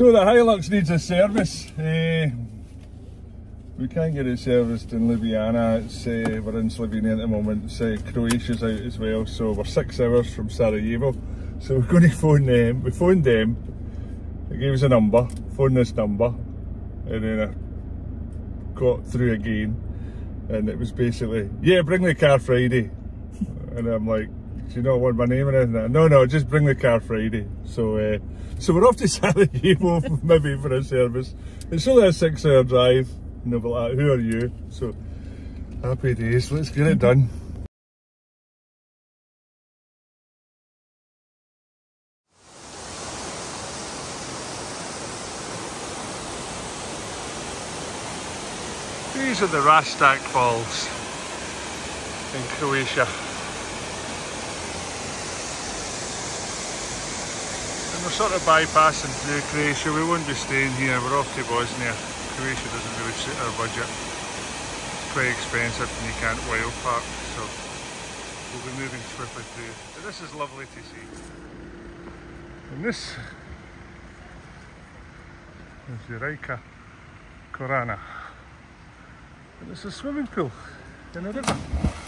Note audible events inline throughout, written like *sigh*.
So the Hilux needs a service. Uh, we can't get it serviced in Ljubljana. It's, uh, we're in Slovenia at the moment. It's, uh, Croatia's out as well, so we're six hours from Sarajevo. So we're going *laughs* to phone them. We phoned them. They gave us a number. Phone this number, and then I got through again, and it was basically, yeah, bring the car Friday. And I'm like, do you not want my name or anything? No, no, just bring the car Friday. So, uh, so we're off to *laughs* Sarajevo maybe for a service. It's only a six-hour drive. No, but like, who are you? So, happy days. Let's get it done. These are the Rastoke Falls in Croatia. And we're sort of bypassing through Croatia. We won't be staying here. We're off to Bosnia. Croatia doesn't really suit our budget. It's quite expensive and you can't wild park. So we'll be moving swiftly through. But this is lovely to see. And this is the Rijeka Korana. And it's a swimming pool in a river.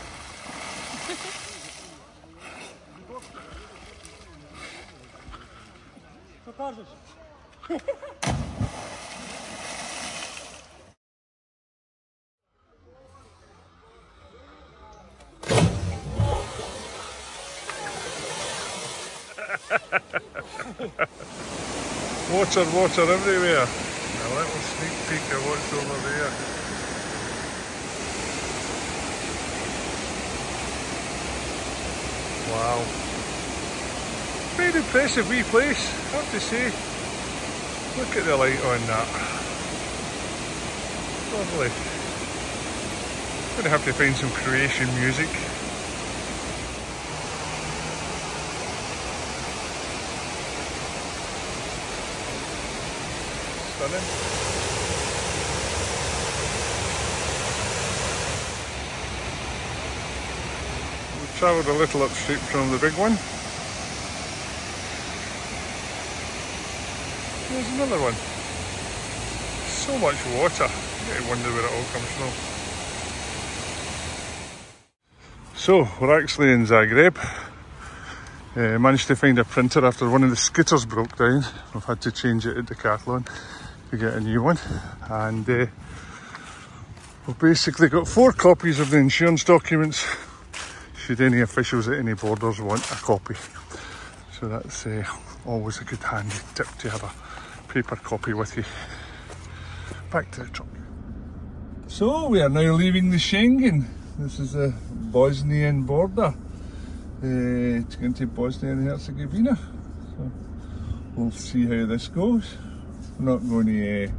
Water, water everywhere. A little sneak peek of what's over there. Wow. Very impressive wee place, I have to say. Look at the light on that. Lovely. Gonna have to find some Croatian music. Stunning. We've travelled a little upstream from the big one. There's another one. So much water. I wonder where it all comes from. So, we're actually in Zagreb. Uh, managed to find a printer after one of the scooters broke down. We've had to change it at Decathlon to get a new one. And uh, we've basically got four copies of the insurance documents should any officials at any borders want a copy. So that's uh, always a good handy tip to have a paper copy with you. Back to the truck. So we are now leaving the Schengen. This is the Bosnian border. Uh, it's going to Bosnia and Herzegovina. So we'll see how this goes. I'm not going to uh,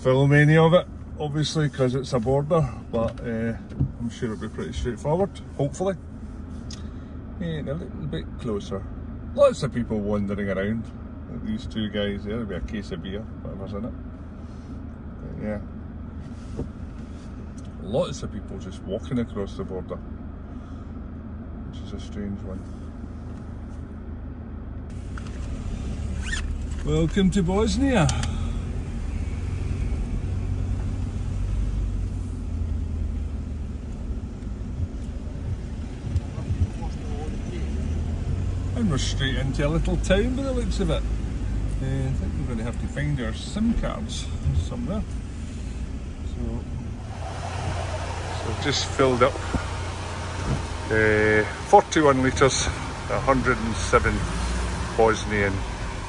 film any of it, obviously, because it's a border, but uh, I'm sure it'll be pretty straightforward, hopefully. And a little bit closer. Lots of people wandering around. These two guys there, there'll be a case of beer, whatever's in it. But yeah. Lots of people just walking across the border which is a strange one. Welcome to Bosnia. Straight into a little town by the looks of it. Uh, I think we're going to have to find our SIM cards somewhere. So, so just filled up uh, 41 litres, 107 Bosnian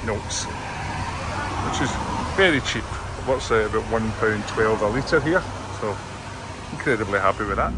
notes, which is very cheap. What's uh, about £1.12 a litre here, so incredibly happy with that.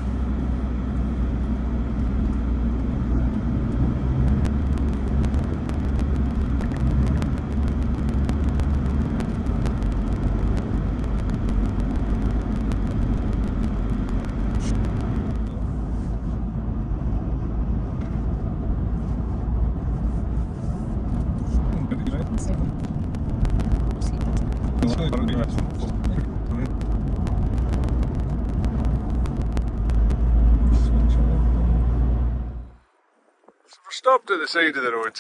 The side of the road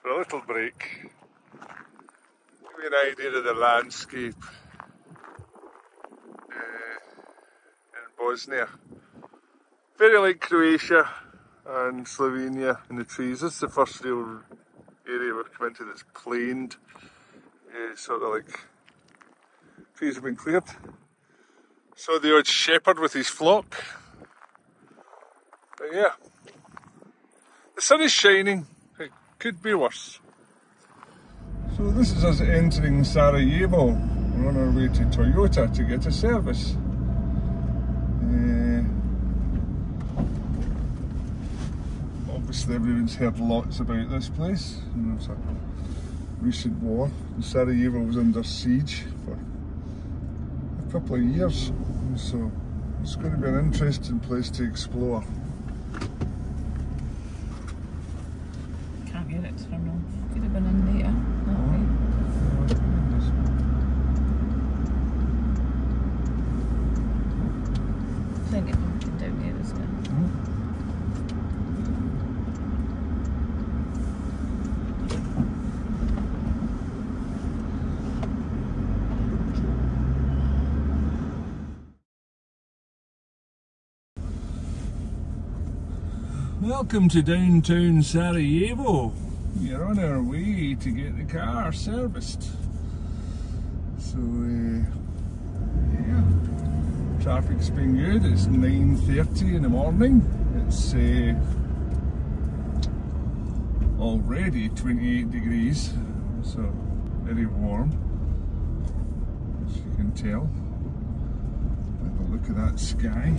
for a little break. give you an idea of the landscape uh, in Bosnia. Very like Croatia and Slovenia in the trees. This is the first real area we've come into that's planed, uh, sort of like trees have been cleared. So the old shepherd with his flock. But yeah, the sun is shining. It could be worse. So this is us entering Sarajevo. We're on our way to Toyota to get a service. Uh, obviously everyone's heard lots about this place. You know, it's a recent war. Sarajevo was under siege for a couple of years. So it's going to be an interesting place to explore. Can't get it from them. Could have been in there. That way. Plenty of them down there as well. Welcome to downtown Sarajevo. We're on our way to get the car serviced. So, uh, yeah, traffic's been good. It's 9.30 in the morning. It's uh, already 28 degrees, so very warm, as you can tell. Have a look at that sky.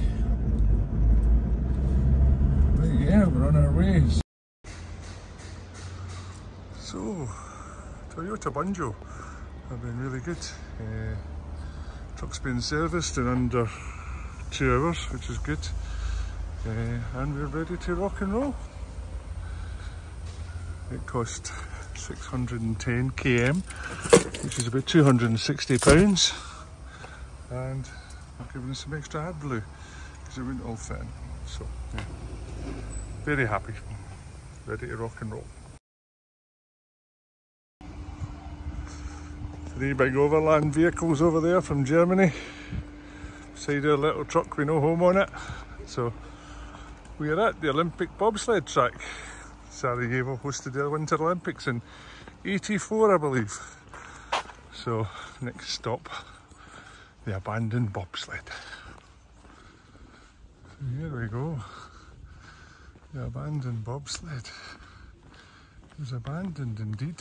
Yeah, we're on our way. So, Toyota Bunjo have been really good. Uh, truck's been serviced in under two hours, which is good. Uh, and we're ready to rock and roll. It cost 610 km, which is about 260 pounds. And I've given us some extra AdBlue because it wouldn't all fit in. So, yeah. Very happy. Ready to rock and roll. Three big overland vehicles over there from Germany. Beside our little truck with no home on it. So we are at the Olympic bobsled track. Sarajevo hosted the Winter Olympics in 84 I believe. So next stop, the abandoned bobsled. Here we go. The abandoned bobsled. Was abandoned indeed.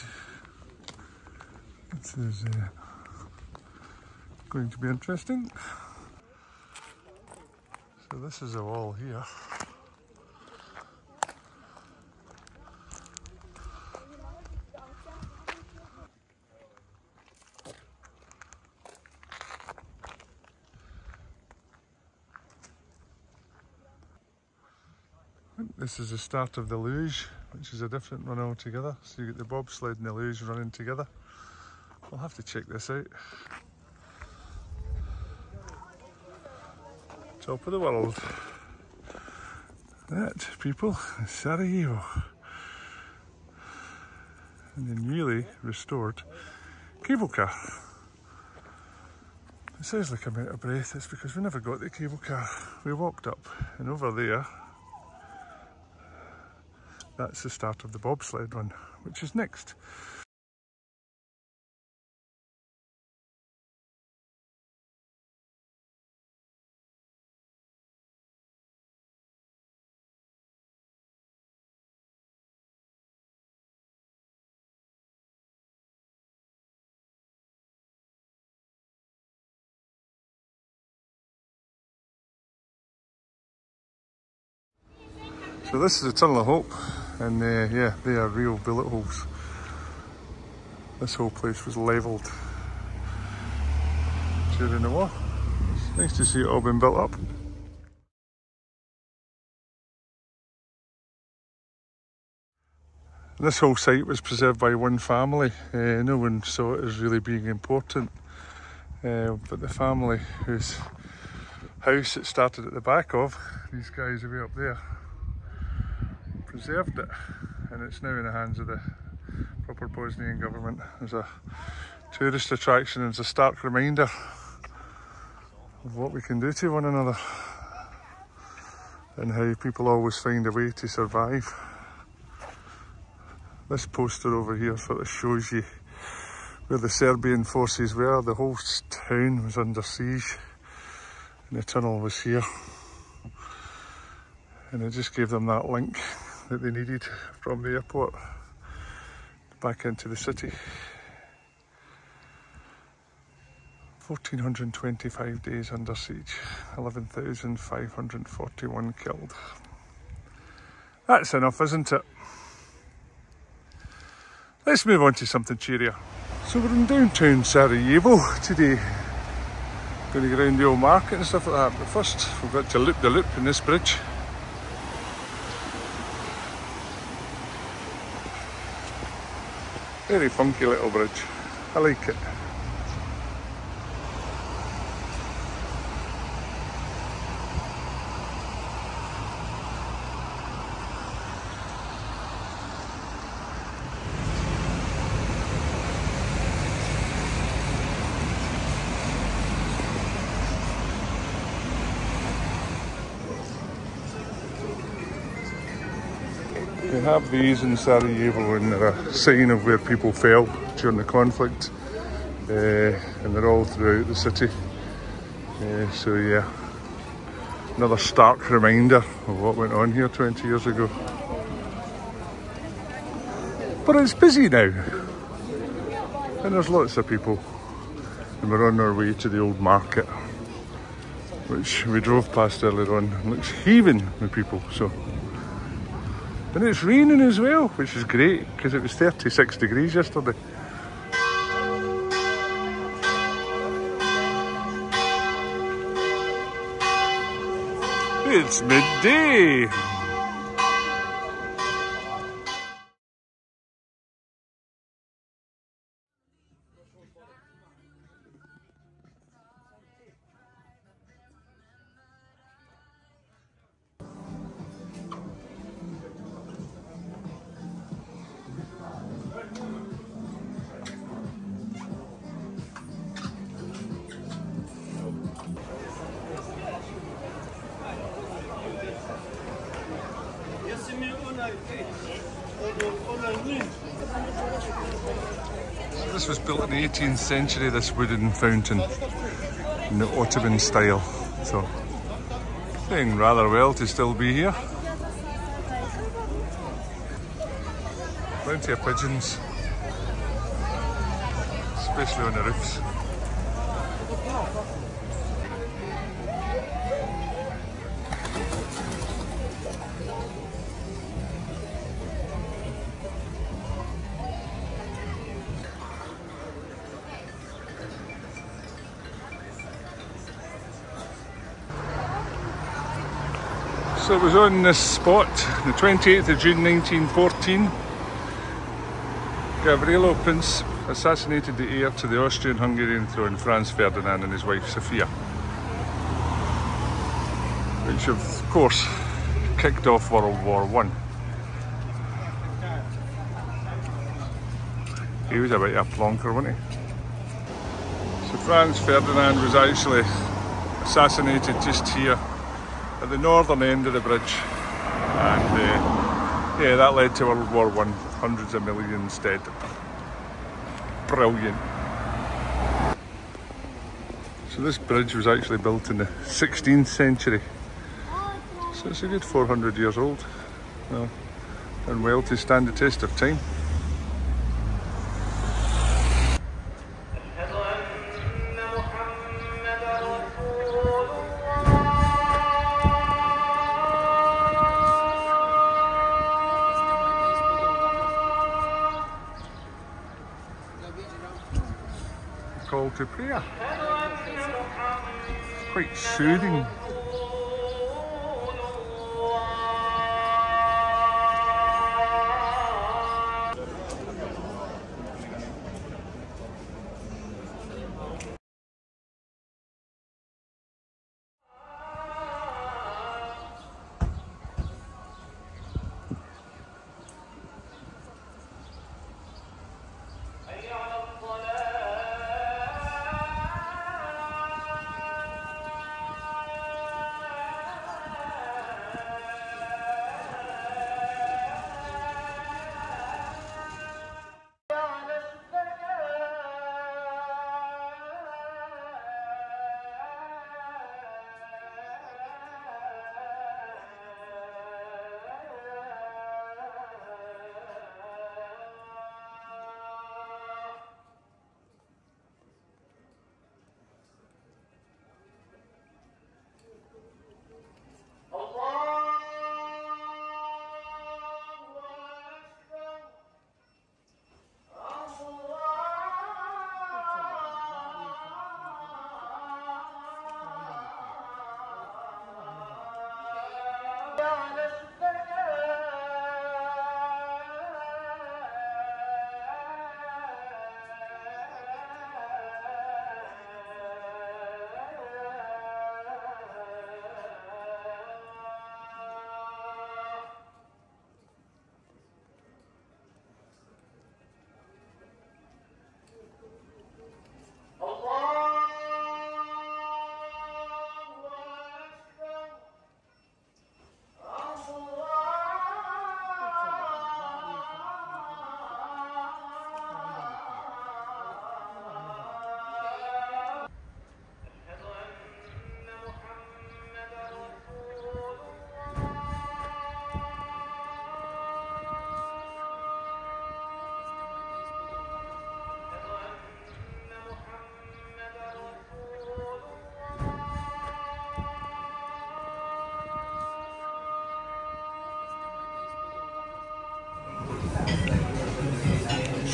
This is uh, going to be interesting. So this is a wall here. This is the start of the luge, which is a different run altogether. So you get the bobsled and the luge running together. I'll have to check this out. Top of the world. That, people, is Sarajevo. And the newly restored cable car. It sounds like I'm out of breath. It's because we never got the cable car. We walked up and over there that's the start of the bobsled run, which is next. So this is the Tunnel of Hope, and uh, yeah, they are real bullet holes. This whole place was levelled during the war. Nice to see it all been built up. This whole site was preserved by one family. Uh, no one saw it as really being important, uh, but the family whose house it started at the back of, these guys are way up there, preserved it and it's now in the hands of the proper Bosnian government. There's a tourist attraction and it's a stark reminder of what we can do to one another and how people always find a way to survive. This poster over here sort of shows you where the Serbian forces were. The whole town was under siege and the tunnel was here. And it just gave them that link that they needed from the airport back into the city. 1425 days under siege, 11,541 killed. That's enough, isn't it? Let's move on to something cheerier. So we're in downtown Sarajevo today. Going to go around the old market and stuff like that. But first, we've got to loop the loop in this bridge. Very funky little bridge. I like it. They have these in Sarajevo and they're a sign of where people fell during the conflict. Uh, and they're all throughout the city. Uh, so yeah, another stark reminder of what went on here 20 years ago. But it's busy now. And there's lots of people. And we're on our way to the old market, which we drove past earlier on. It looks heaving with people, so and it's raining as well, which is great because it was 36 degrees yesterday. It's midday. This was built in the 18th century, this wooden fountain, in the Ottoman style. So, doing rather well to still be here. Plenty of pigeons, especially on the roofs. It was on this spot, the 28th of June 1914. Gavrilo Princip assassinated the heir to the Austrian-Hungarian throne, Franz Ferdinand, and his wife Sophia. Which of course kicked off World War One. He was a bit of a plonker, wasn't he? So Franz Ferdinand was actually assassinated just here the northern end of the bridge. And uh, yeah that led to World War One. Hundreds of millions dead. Brilliant. So this bridge was actually built in the 16th century. So it's a good 400 years old. Well, and well to stand the test of time Quite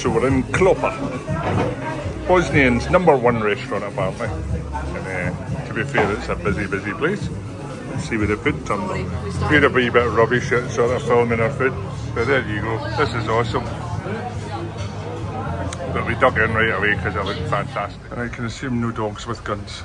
So we're in Klopa, Bosnian's number one restaurant apparently. And uh, to be fair, it's a busy, busy place. Let's see where the food turned up. We had a wee bit of rubbish at sort of filming our food. But there you go. This is awesome. But we dug in right away because it looked fantastic. And I can assume no dogs with guns.